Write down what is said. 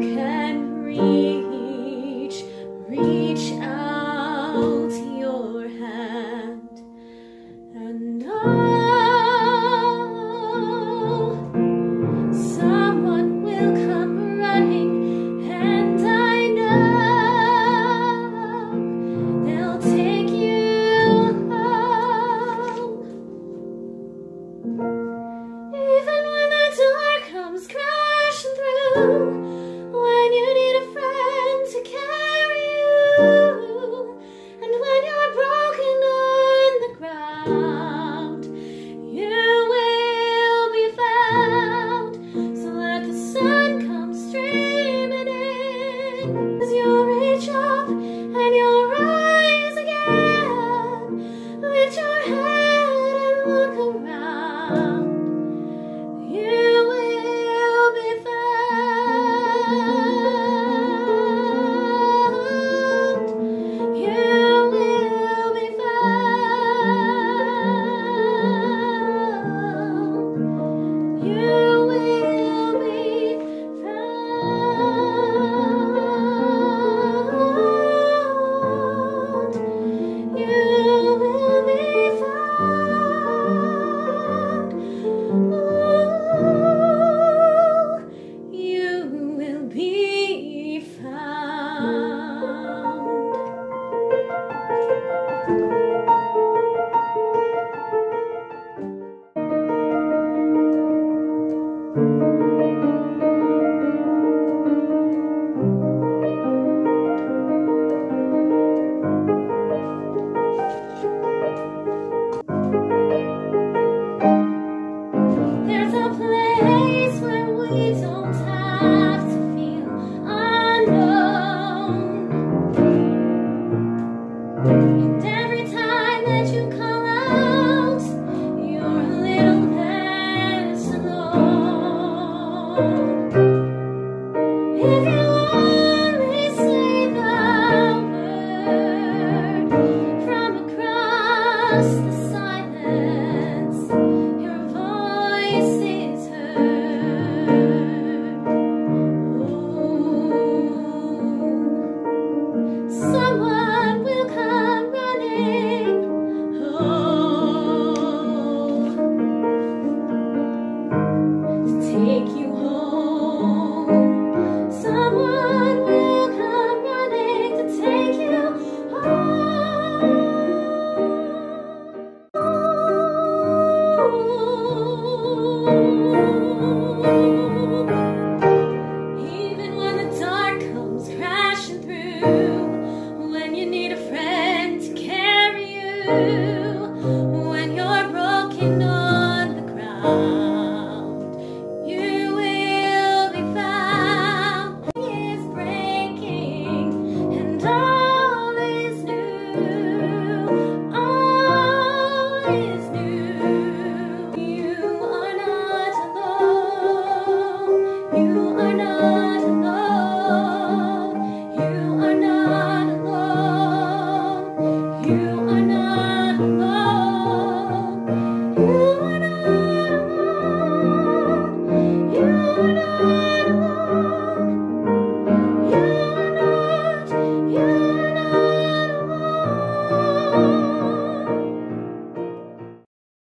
can reach, reach out your hand. And oh, someone will come running, and I know they'll take you home. Even when the dark comes crashing through, Thank you. just